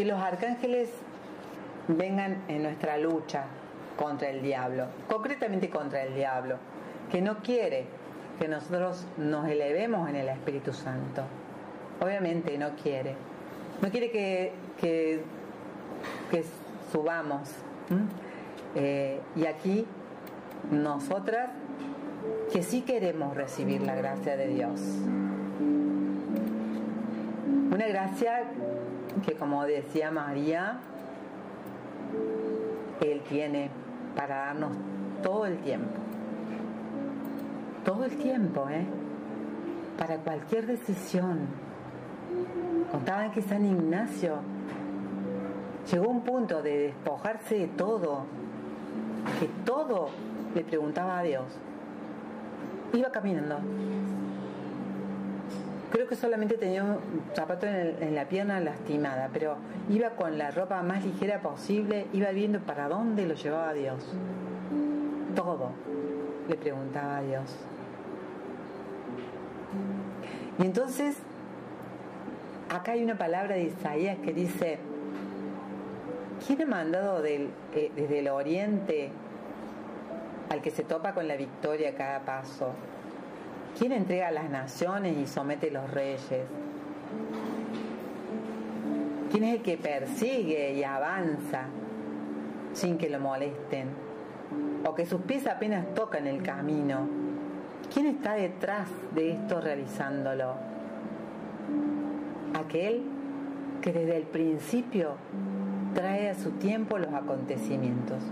que los arcángeles vengan en nuestra lucha contra el diablo, concretamente contra el diablo, que no quiere que nosotros nos elevemos en el Espíritu Santo. Obviamente no quiere. No quiere que, que, subamos. Eh, y aquí nosotras que sí queremos recibir la gracia de Dios. Una gracia que como decía María, Él tiene para darnos todo el tiempo. Todo el tiempo, ¿eh? Para cualquier decisión. Contaban que San Ignacio llegó a un punto de despojarse de todo, que todo le preguntaba a Dios. Iba caminando. Creo que solamente tenía un zapato en, la pierna lastimada, pero iba con la ropa más ligera posible, iba viendo para dónde lo llevaba Dios. Todo le preguntaba a Dios. Y entonces, acá hay una palabra de Isaías que dice, ¿quién ha mandado eh, desde el oriente al que se topa con la victoria a cada paso? ¿Quién entrega a las naciones y somete los reyes? ¿Quién es el que persigue y avanza sin que lo molesten? O que sus pies apenas tocan el camino. ¿Quién está detrás de esto realizándolo? Aquel que desde el principio trae a su tiempo los acontecimientos.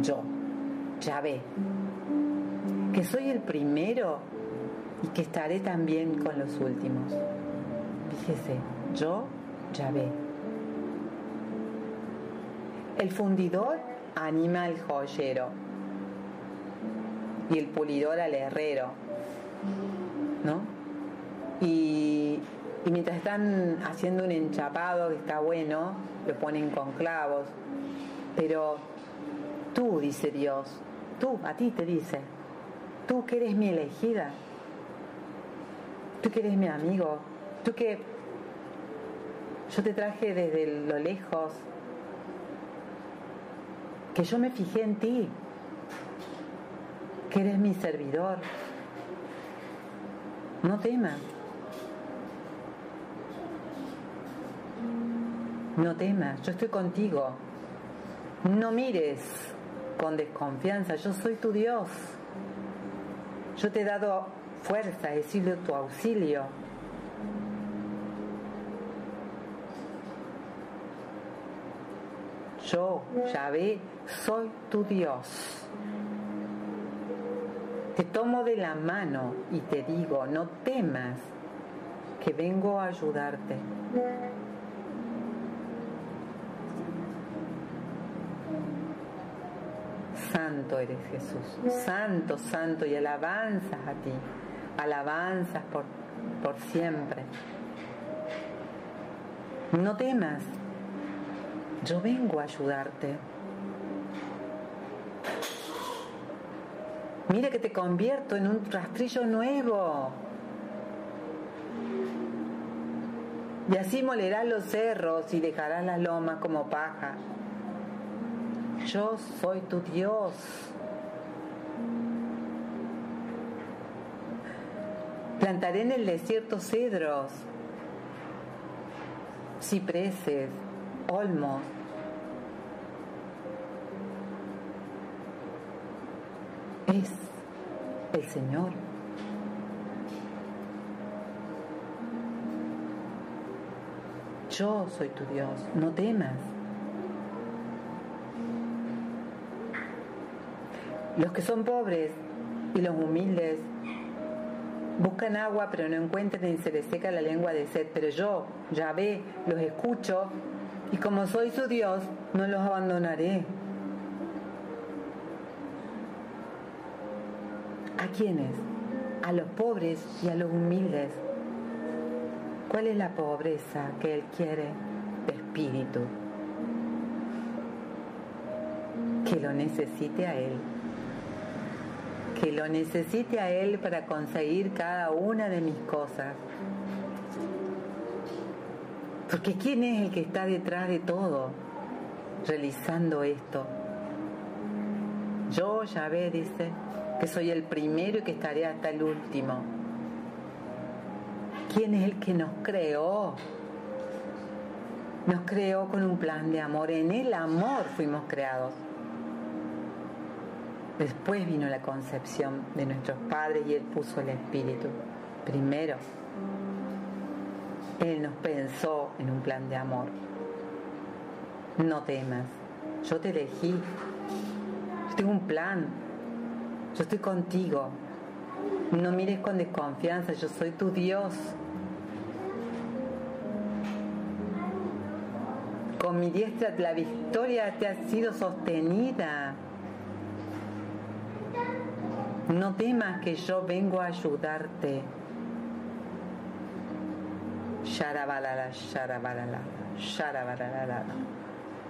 Yo, Yahvé, que soy el primero y que estaré también con los últimos. Fíjese, yo Yahvé. El fundidor anima al joyero y el pulidor al herrero, ¿no? Y mientras están haciendo un enchapado que está bueno, lo ponen con clavos, pero tú, dice Dios, tú, a ti te dice, tú que eres mi elegida, tú que eres mi amigo, tú que yo te traje desde lo lejos, que yo me fijé en ti, que eres mi servidor. No temas. No temas, yo estoy contigo. No mires con desconfianza, yo soy tu Dios. Yo te he dado fuerza, decirle tu auxilio. Yo, Yahvé, soy tu Dios. Te tomo de la mano y te digo, no temas, que vengo a ayudarte. Santo eres Jesús, santo, santo, y alabanzas a ti alabanzas por, por siempre. No temas, yo vengo a ayudarte. Mira que te convierto en un rastrillo nuevo. Y así molerás los cerros y dejarás las lomas como paja. Yo soy tu Dios. Plantaré en el desierto cedros, cipreses, olmos. Es el Señor. Yo soy tu Dios, no temas. Los que son pobres y los humildes Buscan agua pero no encuentran y se les seca la lengua de sed. Pero yo, ya ve, los escucho y como soy su Dios, no los abandonaré. ¿A quiénes? A los pobres y a los humildes. ¿Cuál es la pobreza que Él quiere? De espíritu. Que lo necesite a Él que lo necesite a Él para conseguir cada una de mis cosas. Porque ¿quién es el que está detrás de todo realizando esto? Yo, ya ve, dice, que soy el primero y que estaré hasta el último. ¿Quién es el que nos creó? Nos creó con un plan de amor. En el amor fuimos creados. Después vino la concepción de nuestros padres y Él puso el espíritu. Primero, Él nos pensó en un plan de amor. No temas, yo te elegí. Yo tengo un plan. Yo estoy contigo. No mires con desconfianza, yo soy tu Dios. Con mi diestra la victoria te ha sido sostenida. No temas que yo vengo a ayudarte. Sharabalala, sharabalala, sharabalala,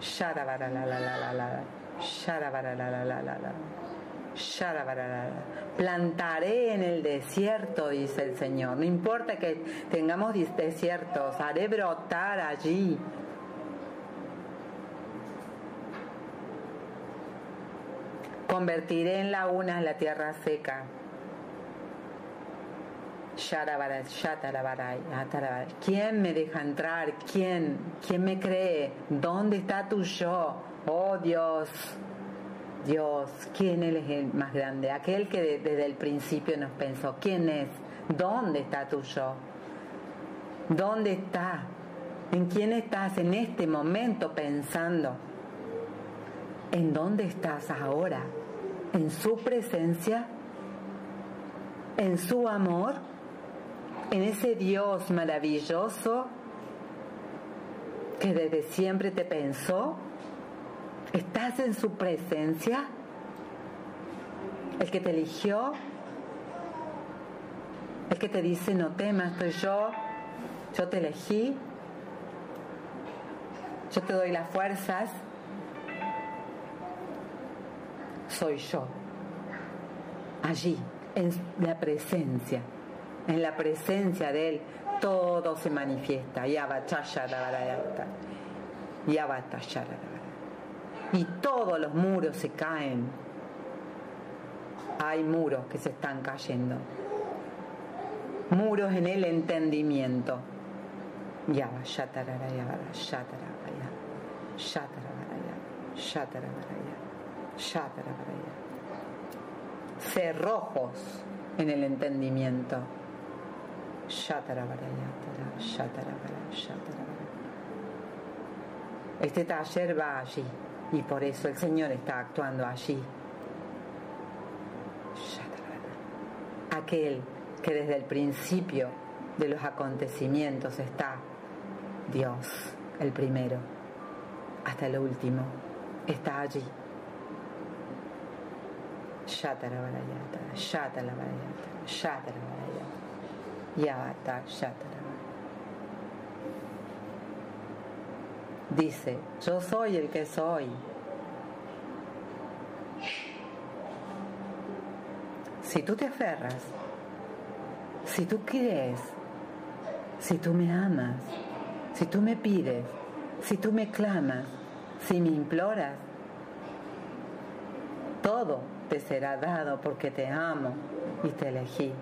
sharabalala, sharabalala, sharabalala. Plantaré en el desierto, dice el Señor. No importa que tengamos desiertos, haré brotar allí Convertiré en lagunas la tierra seca. ¿Quién me deja entrar? ¿Quién? ¿Quién me cree? ¿Dónde está tu yo? Oh Dios, Dios, ¿quién es el más grande? Aquel que desde el principio nos pensó. ¿Quién es? ¿Dónde está tu yo? ¿Dónde está? ¿En quién estás en este momento pensando? ¿En dónde estás ahora? En su presencia, en su amor, en ese Dios maravilloso que desde siempre te pensó. ¿Estás en su presencia? El que te eligió, el que te dice no temas, estoy yo, yo te elegí, yo te doy las fuerzas, soy yo. Allí, en la presencia, en la presencia de Él, todo se manifiesta. Y todos los muros se caen. Hay muros que se están cayendo. Muros en el entendimiento. Cerrojos en el entendimiento. Este taller va allí y por eso el Señor está actuando allí. Aquel que desde el principio de los acontecimientos está Dios, el primero, hasta el último, está allí. Shataravarayata, Shataravarayata, Shataravarayata, Yavata Shataravarayata. Dice, yo soy el que soy. Si tú te aferras, si tú crees, si tú me amas, si tú me pides, si tú me clamas, si me imploras, todo te será dado porque te amo y te elegí.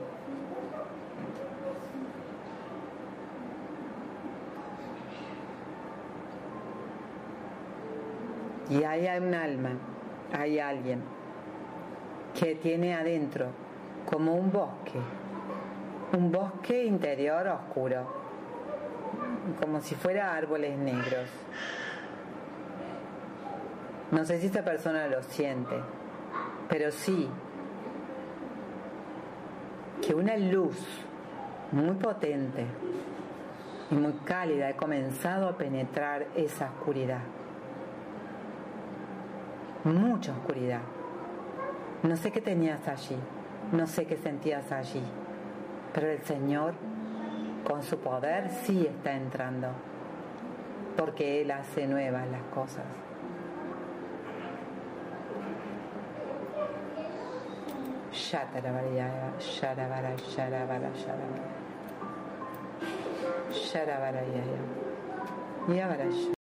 Y hay un alma, hay alguien que tiene adentro como un bosque, un bosque interior oscuro, como si fuera árboles negros. No sé si esta persona lo siente, pero sí que una luz muy potente y muy cálida ha comenzado a penetrar esa oscuridad. Mucha oscuridad. No sé qué tenías allí, no sé qué sentías allí, pero el Señor con su poder sí está entrando, porque Él hace nuevas las cosas. Shataravaraya, Sharavara, Sharavara, Sharavara. Sharavaraya. y ahora yo.